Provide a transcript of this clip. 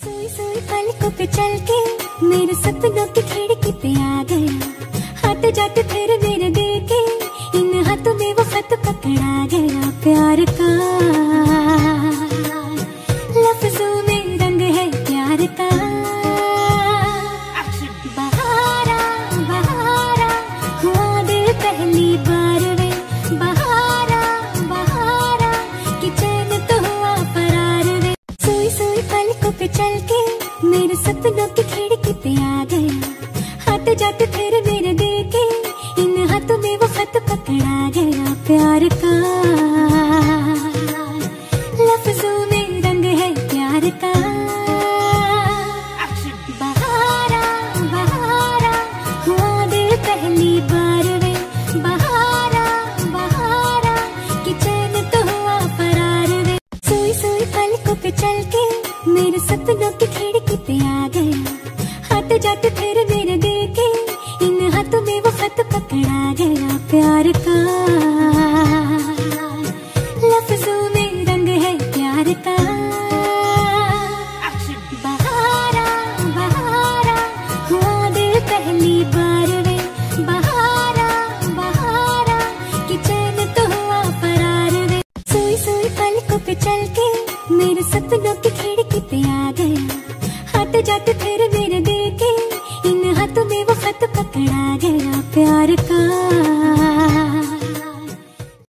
सोई सोई पलकों पे चल के मेरे सपनों की खिड़की पे आ गया। हाथ जाते फिर मेरे देखे इन हाथों में वो खत पकड़ा गया। प्यार का लफ्जों में रंग है प्यार का। बहारा बहारा हुआ दिल पहली बार। सपनों की खिड़की आ गया। हाथ जाते फिर मेरे देखे इन हाथों में वो खत पकड़ा गया। मेरे सपनों की खिड़की पे आ गया जाते फिर मेरे देखे। इन हाथों में वो खत पकड़ा गया। प्यार का। बहारा बहारा, हुआ पहली बार बहारा बहारा तो सोई चल के मेरे सपनों की खिड़की पे आ गया हाथ जाते फिर मेरे देखे। इन हाथों में वो खत पकड़ा गया प्यार का।